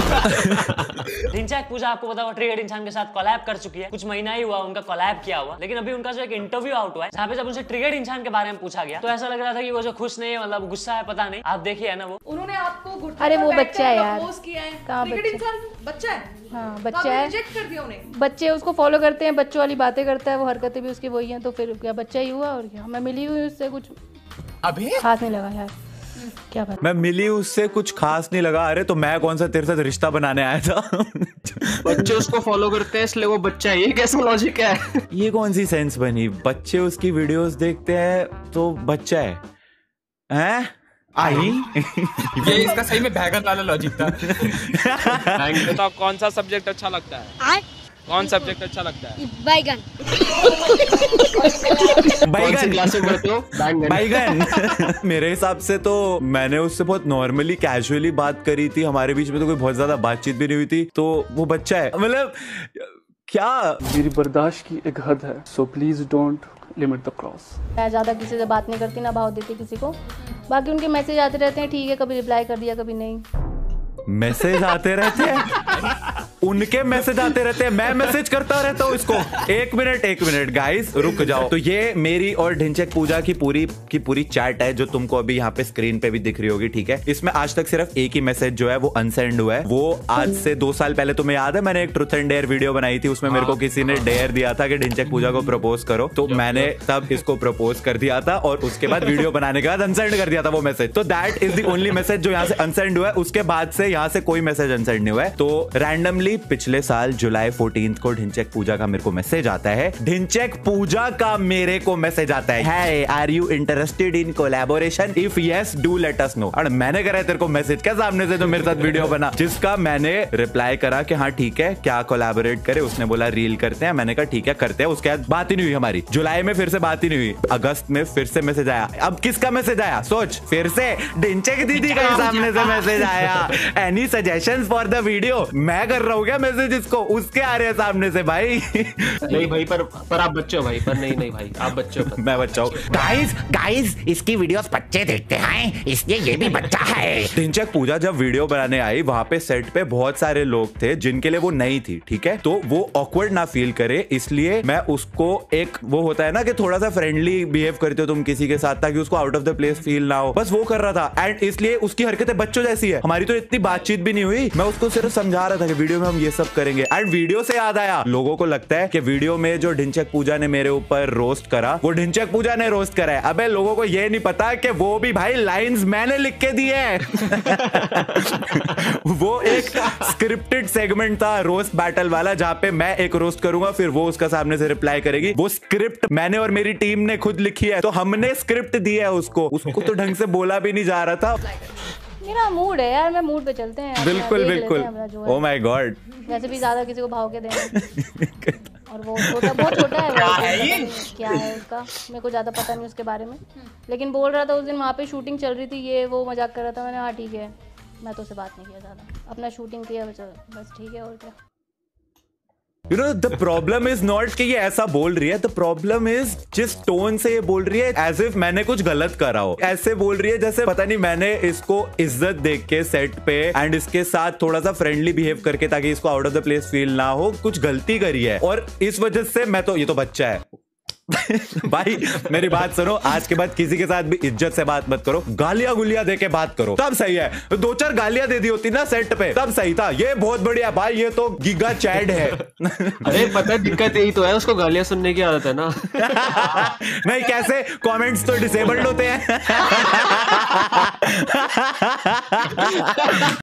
ढिंचैक पूजा आपको पता होगा ट्रिगर्ड इंसान के साथ कोलैब कर चुकी है। कुछ महीना ही हुआ उनका कोलैब किया हुआ। लेकिन अभी उनका जो एक इंटरव्यू आउट हुआ है जहाँ पे जब उनसे ट्रिगर्ड इंसान के बारे में पूछा गया तो ऐसा लग रहा था कि वो जो खुश नहीं है मतलब गुस्सा है पता नहीं। आप देखिए है ना वो। उन्होंने आपको अरे वो बच्चा है यार। है। बच्चा? है? हाँ? बच्चा है। रिजेक्ट कर दिया उन्हें? बच्चे उसको फॉलो करते हैं बच्चों वाली बातें करता है वो हरकतें भी उसकी वही हैं तो फिर क्या बच्चा ही हुआ और क्या? मैं मिली हुई उससे कुछ। अभी? हाथ नहीं लगा यार। क्या बात? मैं मिली उससे कुछ खास नहीं लगा। अरे तो मैं कौन सा तेरे साथ रिश्ता बनाने आया था? बच्चे उसको फॉलो करते हैं इसलिए वो बच्चा है। ये कैसा लॉजिक है? ये कौन सी सेंस बनी? बच्चे उसकी वीडियोस देखते हैं तो बच्चा है। हैं? आई। ये इसका सही में बैगन वाला लॉजिक था। बताओ कौन सा सब्जेक्ट अच्छा लगता है? कौन सब्जेक्ट अच्छा लगता है? बैगन। बैगन। क्लास में पढ़ते हो? बैगन। मेरे हिसाब से तो मैंने उससे बहुत नॉर्मली कैजुअली बात करी थी। हमारे बीच में तो कोई बहुत ज़्यादा बातचीत भी नहीं हुई थी। तो वो बच्चा है। मतलब क्या? मेरी बर्दाश्त की एक हद है। So please don't limit the cross मैं ज़्यादा किसी से बात नहीं करती ना भाव देती किसी को। बाकी उनके मैसेज आते रहते हैं ठीक है कभी रिप्लाई कर दिया कभी नहीं। मैसेज आते रहते हैं। उनके मैसेज आते रहते हैं। मैं मैसेज करता रहता हूँ इसको। एक मिनट एक मिनट गाइस रुक जाओ। तो ये मेरी और ढिंचक पूजा की पूरी की पूरी चैट है जो तुमको अभी यहाँ पे स्क्रीन पे भी दिख रही होगी ठीक है? इसमें आज तक सिर्फ़ एक ही मैसेज जो है वो अनसेंड हुआ है। वो आज से दो साल पहले तुम्हें याद है मैंने एक ट्रुथ एंड डेयर वीडियो बनाई थी उसमें मेरे को किसी ने डेयर दिया था कि ढिंचक पूजा को प्रपोज करो। तो मैंने तब इसको प्रपोज कर दिया था और उसके बाद वीडियो बनाने के बाद अनसेंड कर दिया था वो मैसेज तो that is the only message जो यहाँ से अनसेंड हुआ है। उसके बाद से यहाँ से कोई मैसेज अनसेंड नहीं हुआ है। तो रैंडमली पिछले साल जुलाई फोर्टीन को ढिंचक पूजा का मेरे को मैसेज आता है। ढिंचक पूजा का मेरे को मैसेज आता है। Are you interested in collaboration if yes do let us know और मैंने करा तेरे को मैसेज क्या सामने से जो मेरे साथ वीडियो बना? जिसका मैंने रिप्लाई करा कि हाँ ठीक है क्या कोलैबोरेट करे? उसने बोला रील करते हैं। मैंने कहा ठीक है करते हैं। उसके बाद बात ही नहीं हुई हमारी। जुलाई में फिर से बात ही नहीं हुई। अगस्त में फिर से मैसेज आया। अब किसका मैसेज आया? सोच फिर से ढिंचक दीदी का सामने से मैसेज आया। Any suggestion for the video मैं कर रहा हूँ। क्या मैसेज इसको? उसके आ रहे हैं सामने से भाई। नहीं भाई पर पर आप बच्चे हो भाई पर नहीं नहीं भाई आप बच्चे हो मैं बच्चा हूँ। गाइस गाइस इसकी वीडियोस बच्चे देखते हैं। इसलिए ये भी बच्चा है। ढिंचक पूजा जब वीडियो बनाने आई वहाँ पे सेट पे बहुत सारे लोग थे जिनके लिए वो नई थी ठीक है? तो वो ऑकवर्ड ना फील करे इसलिए मैं उसको एक वो होता है ना कि थोड़ा सा फ्रेंडली बिहेव करते हो तुम किसी के साथ ताकि उसको out of the place feel ना हो। बस वो कर रहा था। एंड इसलिए उसकी हरकतें बच्चों जैसी है। हमारी तो इतनी बातचीत भी नहीं हुई। मैं उसको सिर्फ़ समझा रहा था कि वीडियो में हम ये सब करेंगे। एंड वीडियो से याद आया, लोगों को लगता है कि वीडियो में जो ढिंचक पूजा ने मेरे ऊपर रोस्ट करा, वो ढिंचक पूजा ने रोस्ट करा है। अबे, लोगों को ये नहीं पता कि वो भी भाई लाइंस मैंने लिख के दिए वो एक स्क्रिप्टेड सेगमेंट था रोस्ट बैटल वाला, जहाँ पे मैं एक रोस्ट करूँगा, फिर वो उसका सामने से रिप्लाई करेगी। वो स्क्रिप्ट मैंने और मेरी टीम ने खुद लिखी है तो हमने स्क्रिप्ट दिया है उसको। उसको तो ढंग से बोला भी नहीं जा रहा था। मेरा मूड है यार मैं मूड पे चलते हैं। बिल्कुल बिल्कुल। हैं ओ माय गॉड वैसे भी ज़्यादा किसी को भाव के देना और वो छोटा बहुत छोटा है क्या है क्या है उसका मेरे को ज़्यादा पता नहीं उसके बारे में। लेकिन बोल रहा था उस दिन वहाँ पे शूटिंग चल रही थी ये वो मज़ाक कर रहा था मैंने हाँ ठीक है। मैं तो उससे बात नहीं किया ज़्यादा। अपना शूटिंग किया बस ठीक है और क्या। You know the problem is not कि ये ऐसा बोल रही है द प्रॉब्लम इज़ जिस टोन से ये बोल रही है एज इफ़ मैंने कुछ गलत करा हो। ऐसे बोल रही है, जैसे पता नहीं, मैंने इसको इज़्ज़त देख के सेट पे एंड इसके साथ थोड़ा सा फ्रेंडली बिहेव करके, ताकि इसको out of the place feel ना हो, कुछ गलती करी है। और इस वजह से मैं तो ये तो बच्चा है। भाई मेरी बात सुनो आज के बाद किसी के साथ भी इज़्ज़त से बात मत करो गालियाँ गुलियाँ दे के बात करो। तब सही है। दो चार गालियाँ दे दी होती ना सेट पे तब सही था। ये बहुत बढ़िया भाई ये तो गिगा चैड है। अरे पता दिक्कत यही तो है उसको गालियाँ सुनने की आदत है ना। नहीं कैसे? कमेंट्स तो डिसेबल्ड होते हैं।